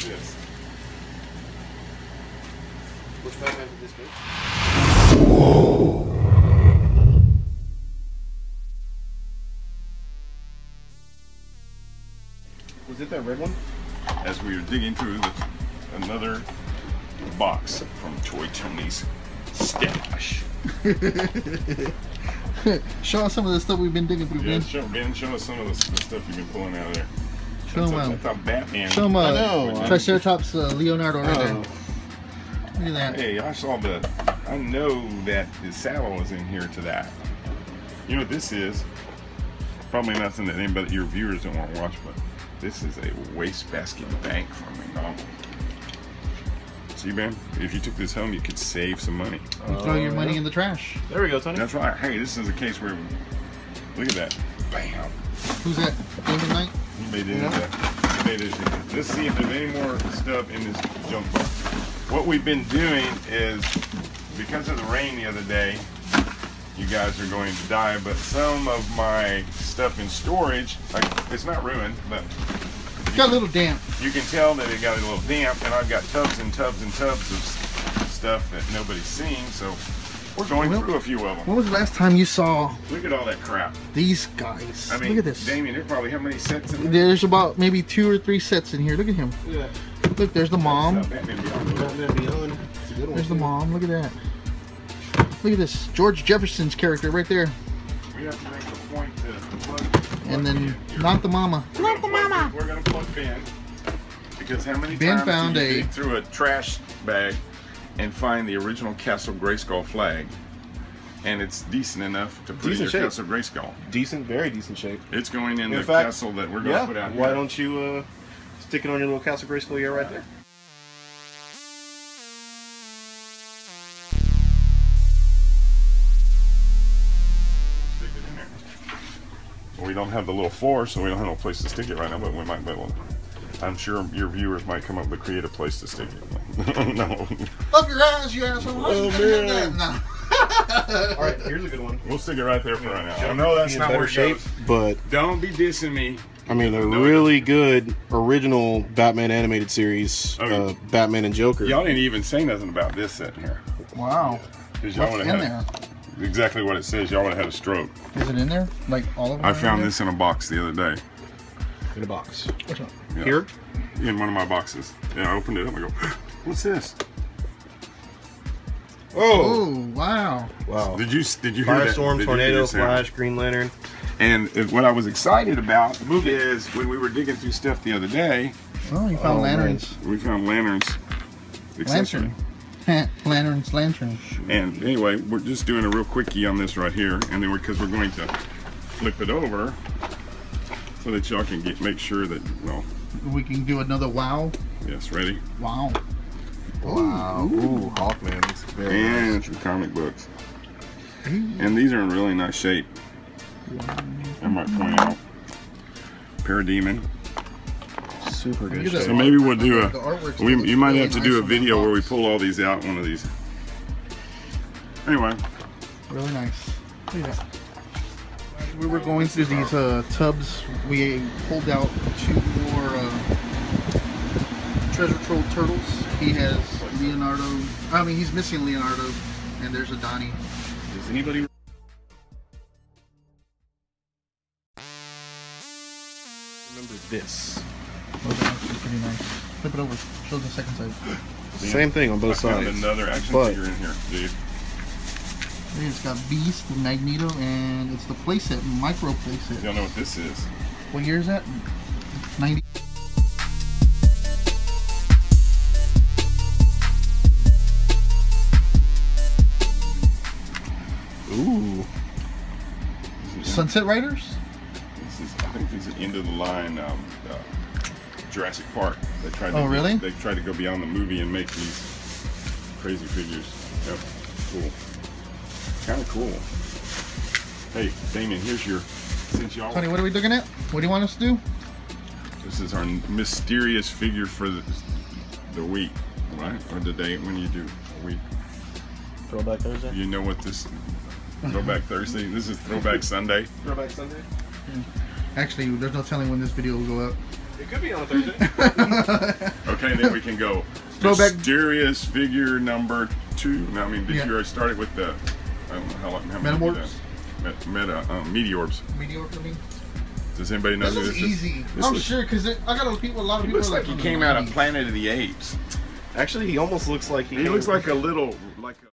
is this? Which Batman did this be? Was it that red one? As we are digging through the, another box from Toy Tony's stash. Show us some of the stuff we've been digging through, Yeah, Ben. show, Ben, show us some of the, the stuff you've been pulling out of there. Show That's them, a, uh, that's a Batman. show them uh, I know. Triceratops uh, Leonardo right there. Oh. Look at that. Hey, I saw the. I know that the saddle was in here to that. You know what this is? Probably nothing that anybody, your viewers don't want to watch, but this is a wastebasket bank from McDonald's. See, Ben, if you took this home, you could save some money. You throw your money yeah. in the trash. There we go, Tony. That's right. Hey, this is a case where, look at that. Bam. Who's that? Damon Knight? Made it Yeah. into. He made it. Let's see if there's any more stuff in this junk box. What we've been doing is, because of the rain the other day, you guys are going to die, but some of my stuff in storage, like, it's not ruined, but it Got a little damp. you can tell that it got a little damp, and I've got tubs and tubs and tubs of stuff that nobody's seen, so we're going Well- through a few of them. When was the last time you saw Look at all that crap. these guys? I mean, Look at this. Damian, there probably how many sets in there? There's about maybe two or three sets in here. Look at him. Yeah. Look, there's the mom. Uh, Batman Beyond. Batman Beyond. It's a good one. There's the mom. Look at that. Look at this. George Jefferson's character right there. We have to make a point to plug. And then Ben. not the mama. Not the gonna We're gonna plug Ben because how many Ben times found do you a- dig through a trash bag and find the original Castle Grayskull flag, and it's decent enough to put Decent in your shape. Castle Grayskull. Decent, very decent shape. It's going in, In the fact, castle that we're gonna put out Why here. don't you uh, stick it on your little Castle Grayskull here right there? Stick it in there. Well, we don't have the little floor, so we don't have no place to stick it right now. But we might be able. to- I'm sure your viewers might come up with a creative place to stick it. no, Up your ass, you asshole. Why Oh, gotta man. No. All right, here's a good one. we'll stick it right there for right now. I know that's in not better where shape, goes. but Don't be dissing me. I mean, a No, it really good original Batman animated series, Oh, yeah. uh, Batman and Joker. Y'all didn't even say nothing about this sitting here. Wow. Because y'all What's in have there? exactly what it says. Y'all would have had a stroke. Is it in there? Like all of them? I found in this in a box the other day. In a box. there? Which one? Yeah. Here, In one of my boxes. Yeah, I opened it up. I go, what's this? Oh! Oh, wow. wow. Did you did you hear that? Firestorm, Did hear tornado, that flash, Green Lantern. And what I was excited about the movie is when we were digging through stuff the other day, Oh, you found Oh, man. lanterns. we found lanterns. accessory. Lantern. lanterns, lanterns. And anyway, we're just doing a real quickie on this right here, and then because we're, going to flip it over so that y'all can get make sure that well, We can do another wow. yes, ready. Wow. Wow. Ooh, Hawkman. Looks very nice. And some comic books. And these are in really nice shape. I might point out. Parademon. Super good shape. So maybe we'll do a. We, you might nice have to do a video where we pull all these out. One of these. Anyway, Really nice. Look at that. We were going through these uh, tubs. We pulled out two more uh, treasure troll turtles. He has Leonardo. I mean, he's missing Leonardo, and there's a Donnie. Does anybody remember this? Those are pretty nice. Flip it over. Show the second side. Same thing on both found sides. another action But- figure in here, dude. It's got Beast, and Magneto, and it's the playset, micro Y'all playset. know what this is? What year is that? 90. Ooh. Sunset Riders? This is, I think this is end of the line um, uh, Jurassic Park. They tried. To Oh, really? They tried to go beyond the movie and make these crazy figures. Yep, cool. Kind of cool. Hey, Damian, here's your. Since y'all, Tony, what are we looking at? What do you want us to do? this is our mysterious figure for the, the week, right? Or the day when you do a week. Throwback Thursday? You know what this? Throwback Thursday. This is Throwback Sunday. Throwback Sunday? Hmm. Actually, there's no telling when this video will go up. It could be on a Thursday. Okay, then we can go. Throwback- Mysterious figure number two. No, I mean, did Yeah. you already start it with the? I don't know how long. How many we Metamorphs? done? Met, meta um, meteorbs. Meteor for me. Does anybody know This who is this is? easy. This I'm looks- sure because I got a people. A lot of He people. looks are like he "Oh, came out of. Planet of the Apes. Actually, he almost looks like he. He looks like a little, like a.